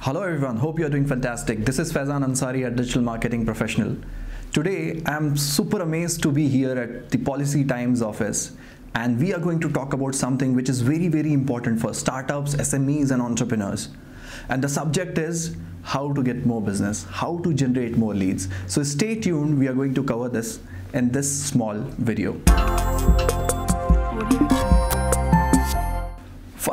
Hello everyone, hope you are doing fantastic. This is Faizan Ansari, a digital marketing professional. Today, I'm super amazed to be here at the Policy Times office and we are going to talk about something which is very, very important for startups, SMEs and entrepreneurs. And the subject is how to get more business, how to generate more leads. So stay tuned, we are going to cover this in this small video.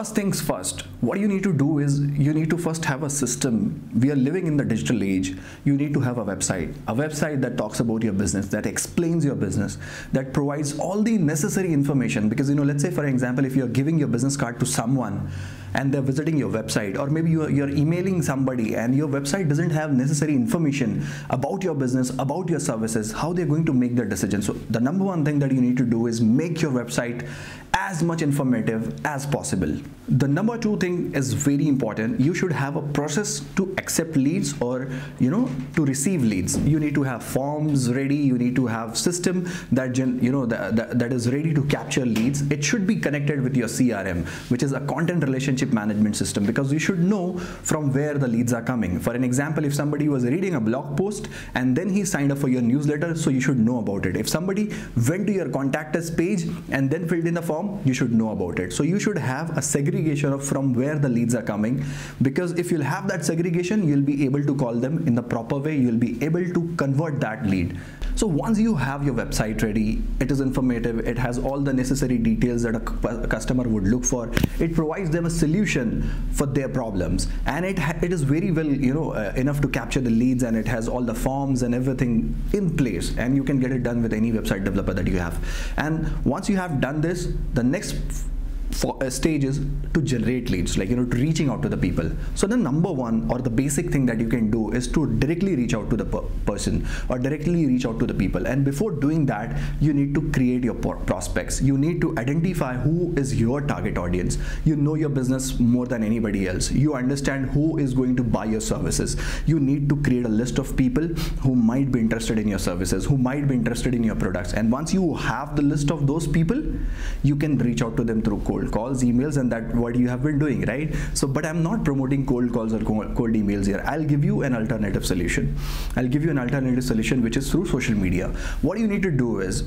First things first, what you need to do is you need to first have a system. We are living in the digital age. You need to have a website, a website that talks about your business, that explains your business, that provides all the necessary information. Because, you know, let's say, for example, if you're giving your business card to someone and they're visiting your website, or maybe you're, you're emailing somebody and your website doesn't have necessary information about your business, about your services, how they're going to make their decision. So, the number one thing that you need to do is make your website as much informative as possible. The number two thing is very important. You should have a process to accept leads or you know to receive leads. You need to have forms ready. You need to have system that you know that, that, that is ready to capture leads. It should be connected with your CRM, which is a content relationship management system, because you should know from where the leads are coming. For an example, if somebody was reading a blog post and then he signed up for your newsletter, so you should know about it. If somebody went to your contact us page and then filled in the form you should know about it so you should have a segregation of from where the leads are coming. Because if you'll have that segregation you'll be able to call them in the proper way. You'll be able to convert that lead. So once you have your website ready it is informative. It has all the necessary details that a customer would look for. It provides them a solution for their problems. And it it is very well you know uh, enough to capture the leads and it has all the forms and everything in place. And you can get it done with any website developer that you have. And once you have done this the next for, uh, stages to generate leads like you know reaching out to the people. So the number one or the basic thing that you can do is to directly reach out to the per person or directly reach out to the people. And before doing that you need to create your prospects. You need to identify who is your target audience. You know your business more than anybody else. You understand who is going to buy your services. You need to create a list of people who might be interested in your services who might be interested in your products. And once you have the list of those people you can reach out to them through cold cold calls emails and that what you have been doing right? So but i'm not promoting cold calls or cold emails here. I'll give you an alternative solution. I'll give you an alternative solution which is through social media. What you need to do is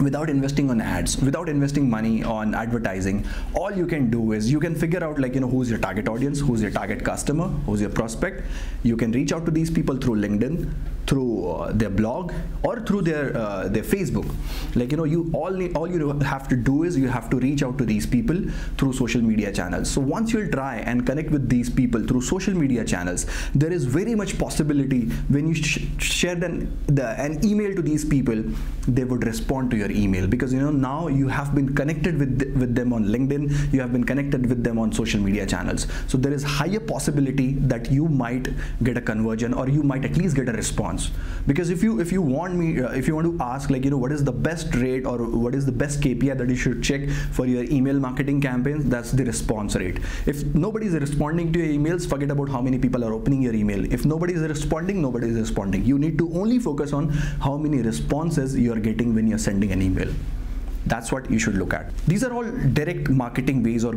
without investing on ads without investing money on advertising all you can do is you can figure out like you know who's your target audience who's your target customer who's your prospect. You can reach out to these people through linkedin through uh, their blog or through their uh, their facebook. Like you know you all all you have to do is you have to reach out to these people through social media channels. So once you'll try and connect with these people through social media channels there is very much possibility when you sh share them the, an email to these people they would respond to your email. Because you know now you have been connected with with them on linkedin you have been connected with them on social media channels. So there is higher possibility that you might get a conversion or you might at least get a response because if you if you want me uh, if you want to ask like you know what is the best rate or what is the best kpi that you should check for your email marketing campaigns that's the response rate. If nobody is responding to your emails forget about how many people are opening your email. If nobody is responding nobody is responding. You need to only focus on how many responses you are getting when you're sending an email that's what you should look at. These are all direct marketing ways or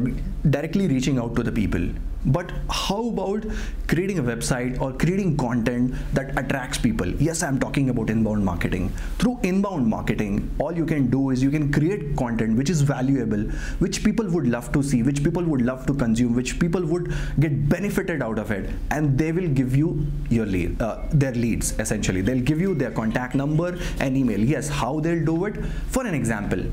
directly reaching out to the people. But how about creating a website or creating content that attracts people? Yes i'm talking about inbound marketing. Through inbound marketing all you can do is you can create content which is valuable which people would love to see which people would love to consume which people would get benefited out of it and they will give you your lead uh, their leads essentially. They'll give you their contact number and email. Yes how they'll do it? For an example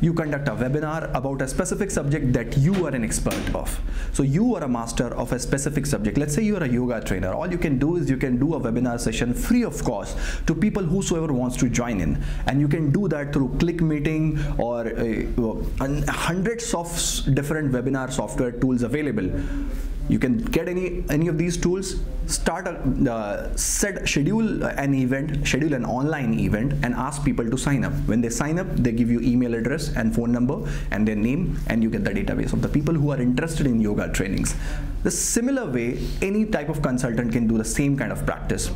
you conduct a webinar about a specific subject that you are an expert of. So you are a master of a specific subject. Let's say you are a yoga trainer. All you can do is you can do a webinar session free of cost to people whosoever wants to join in. And you can do that through ClickMeeting or uh, hundreds of different webinar software tools available you can get any any of these tools start a uh, set schedule an event schedule an online event and ask people to sign up. When they sign up they give you email address and phone number and their name and you get the database of the people who are interested in yoga trainings. The similar way any type of consultant can do the same kind of practice.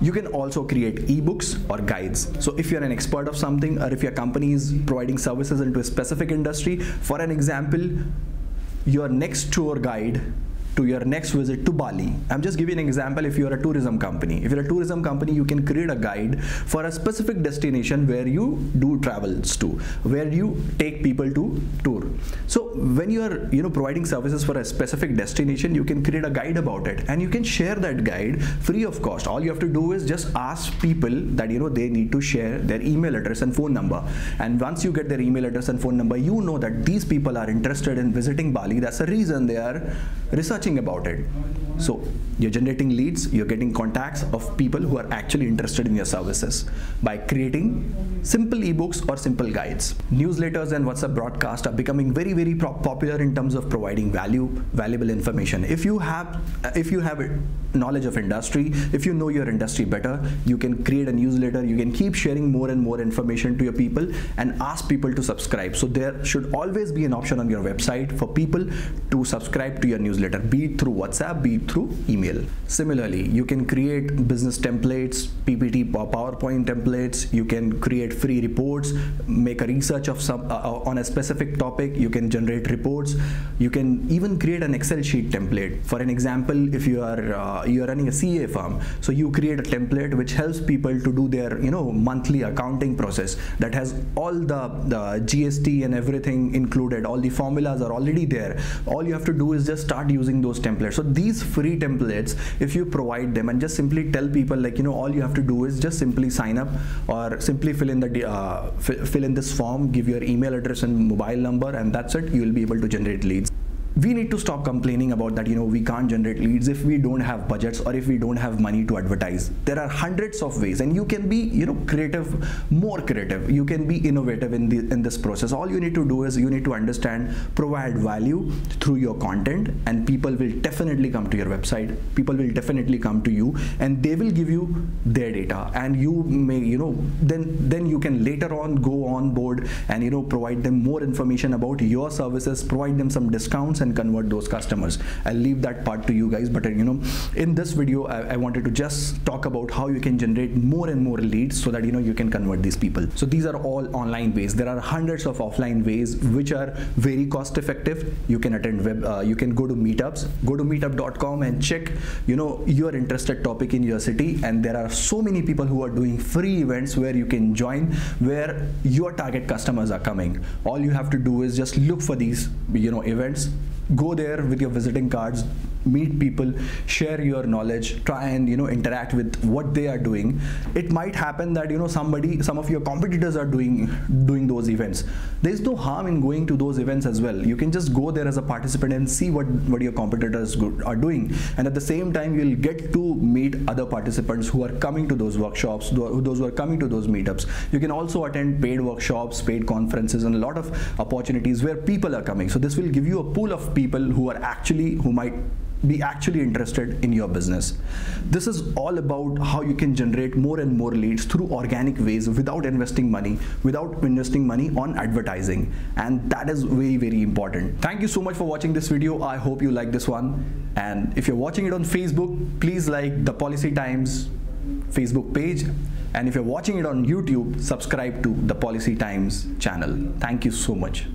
You can also create ebooks or guides. So if you're an expert of something or if your company is providing services into a specific industry for an example your next tour guide to your next visit to Bali. I'm just giving an example if you're a tourism company. If you're a tourism company, you can create a guide for a specific destination where you do travels to, where you take people to tour. So when you are you know providing services for a specific destination, you can create a guide about it and you can share that guide free of cost. All you have to do is just ask people that you know they need to share their email address and phone number. And once you get their email address and phone number, you know that these people are interested in visiting Bali. That's the reason they are researching about it. So you're generating leads, you're getting contacts of people who are actually interested in your services by creating simple ebooks or simple guides. Newsletters and WhatsApp broadcast are becoming very very popular in terms of providing value, valuable information. If you have if you have knowledge of industry, if you know your industry better, you can create a newsletter, you can keep sharing more and more information to your people and ask people to subscribe. So there should always be an option on your website for people to subscribe to your newsletter, be it through WhatsApp, be through email. Similarly, you can create business templates, PPT, PowerPoint templates. You can create free reports, make a research of some uh, uh, on a specific topic. You can generate reports. You can even create an Excel sheet template. For an example, if you are uh, you are running a CA firm, so you create a template which helps people to do their you know monthly accounting process that has all the, the GST and everything included. All the formulas are already there. All you have to do is just start using those templates. So these free templates if you provide them. And just simply tell people like you know all you have to do is just simply sign up or simply fill in the uh, fill in this form give your email address and mobile number and that's it. You will be able to generate leads we need to stop complaining about that you know we can't generate leads if we don't have budgets or if we don't have money to advertise. There are hundreds of ways and you can be you know creative more creative. You can be innovative in the in this process. All you need to do is you need to understand provide value through your content and people will definitely come to your website. People will definitely come to you and they will give you their data. And you may you know then then you can later on go on board and you know provide them more information about your services provide them some discounts and convert those customers. I'll leave that part to you guys but uh, you know in this video I, I, wanted to just talk about how you can generate more and more leads so that you know you can convert these people. So these are all online ways. There are hundreds of offline ways which are very cost effective. You can attend web uh, you can go to meetups. Go to meetup.com and check you know your interested topic in your city. And there are so many people who are doing free events where you can join where your target customers are coming. All you have to do is just look for these you know events go there with your visiting cards meet people share your knowledge try and you know interact with what they are doing. It might happen that you know somebody some of your competitors are doing doing those events. There's no harm in going to those events as well. You can just go there as a participant and see what what your competitors are doing. And at the same time you'll get to meet other participants who are coming to those workshops those who are coming to those meetups. You can also attend paid workshops paid conferences and a lot of opportunities where people are coming. So this will give you a pool of people who are actually who might be actually interested in your business. This is all about how you can generate more and more leads through organic ways without investing money, without investing money on advertising. And that is very, very important. Thank you so much for watching this video. I hope you like this one. And if you're watching it on Facebook, please like the Policy Times Facebook page. And if you're watching it on YouTube, subscribe to the Policy Times channel. Thank you so much.